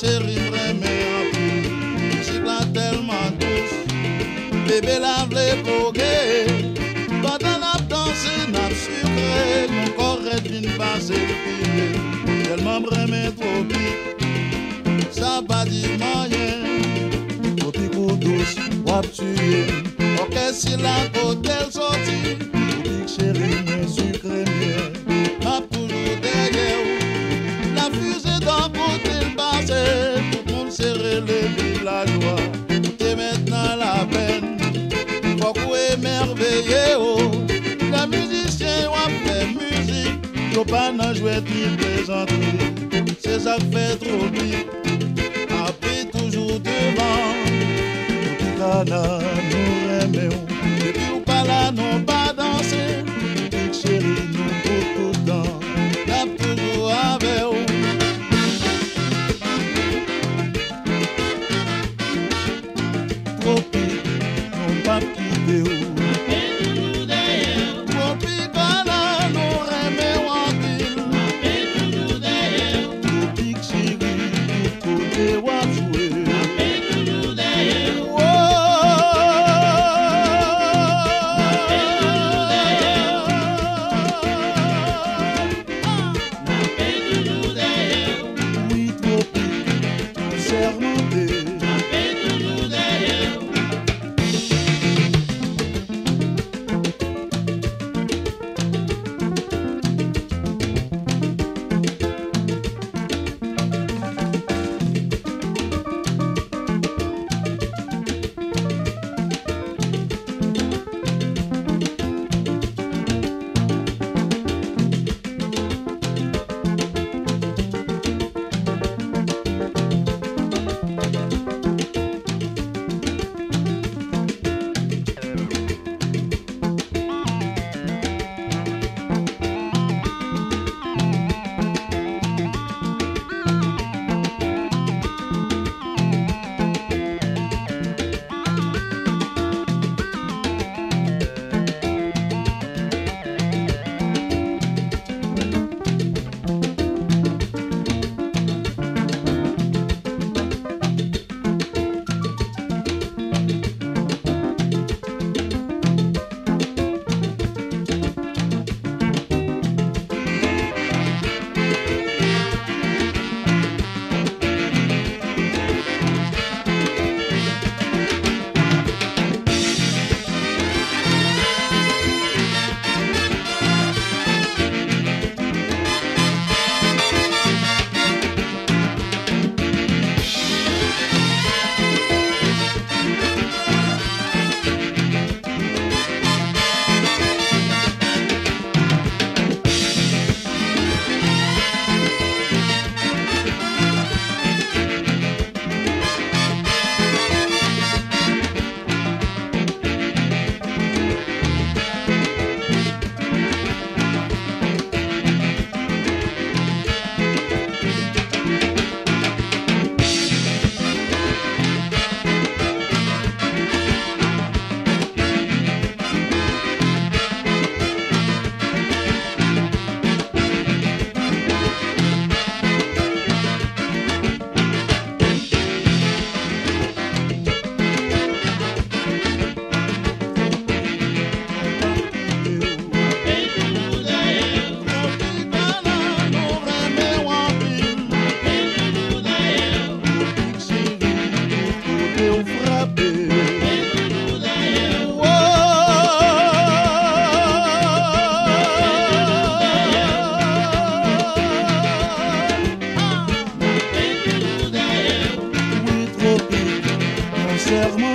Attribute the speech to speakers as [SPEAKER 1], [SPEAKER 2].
[SPEAKER 1] chérie vraiment cool Chit la tellement douce Bébé lave les boguets Pendant la danse n'a sucré Mon corps est une base épilée Tellement vraiment tropique Ça va dire moyen. Tropique ou douce, wap tuer. Ok si la côte elle sortit Et maintenant la peine. Qu'on émerveillé oh. La musicien a fait musique. Yo pas nan jouet ni plaisanterie. C'est ça fait trop vite Après toujours devant day was serment.